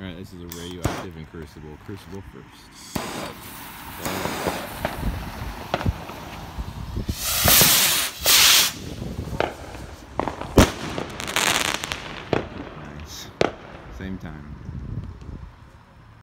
Alright, this is a radioactive and crucible. Crucible first. Nice. Same time.